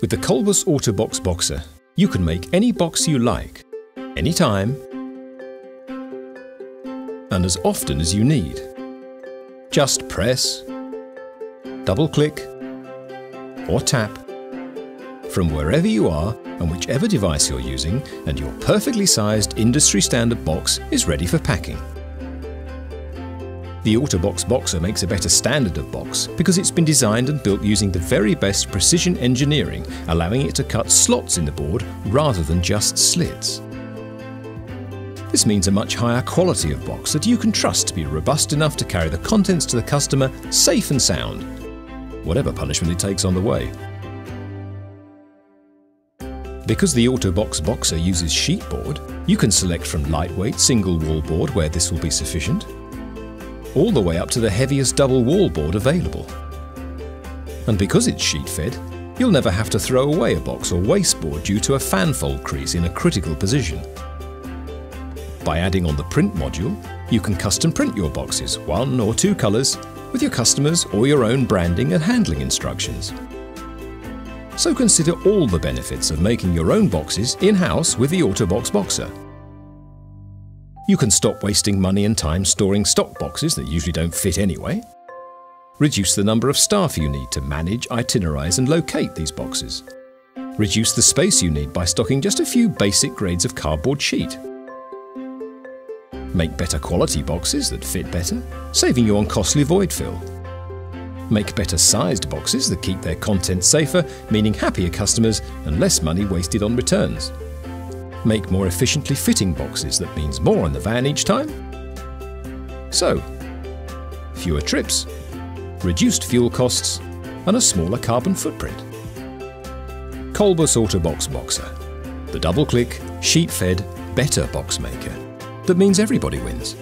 With the Kolbus Autobox Boxer, you can make any box you like, anytime, and as often as you need. Just press, double click, or tap from wherever you are and whichever device you're using, and your perfectly sized industry standard box is ready for packing. The Autobox Boxer makes a better standard of box because it's been designed and built using the very best precision engineering, allowing it to cut slots in the board rather than just slits. This means a much higher quality of box that you can trust to be robust enough to carry the contents to the customer safe and sound, whatever punishment it takes on the way. Because the Autobox Boxer uses sheetboard, you can select from lightweight single wall board where this will be sufficient, all the way up to the heaviest double wall board available. And because it's sheet fed, you'll never have to throw away a box or waste board due to a fanfold crease in a critical position. By adding on the print module, you can custom print your boxes, one or two colours, with your customers or your own branding and handling instructions. So consider all the benefits of making your own boxes in-house with the Autobox Boxer. You can stop wasting money and time storing stock boxes that usually don't fit anyway. Reduce the number of staff you need to manage, itinerize and locate these boxes. Reduce the space you need by stocking just a few basic grades of cardboard sheet. Make better quality boxes that fit better, saving you on costly void fill. Make better sized boxes that keep their content safer, meaning happier customers and less money wasted on returns. Make more efficiently fitting boxes that means more on the van each time. So, fewer trips, reduced fuel costs, and a smaller carbon footprint. Kolbus Autobox Boxer, the double-click, sheet-fed, better box maker that means everybody wins.